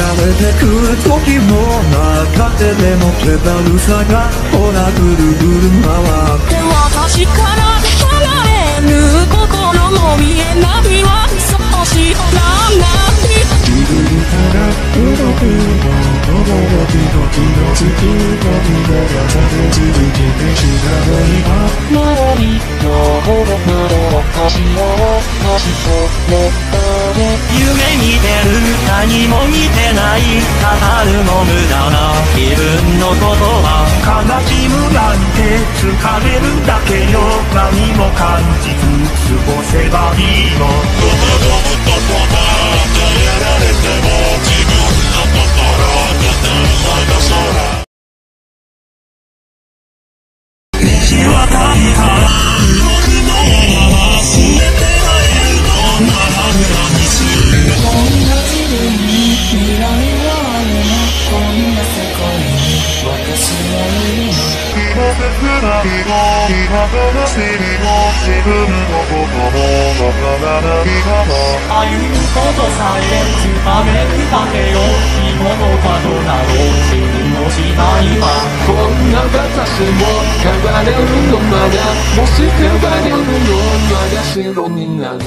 時の中ででもけたるさがほらぐるぐる回って私から離れる心も見えないわそうしたない自分から動く驚き時の月時が続けてしまえば周りのほどまで私を差し込めた何も見てない語るの無駄な自分のことは。悲しむなんて疲れるだけよ。何も感じず過ごせばいいの。くらいの今悲しみも自分のこともわからないまま歩むことさえつかめるだけよ今の角だろう知りもしないわこんな私も変われるのまだもし変われるのなら白になる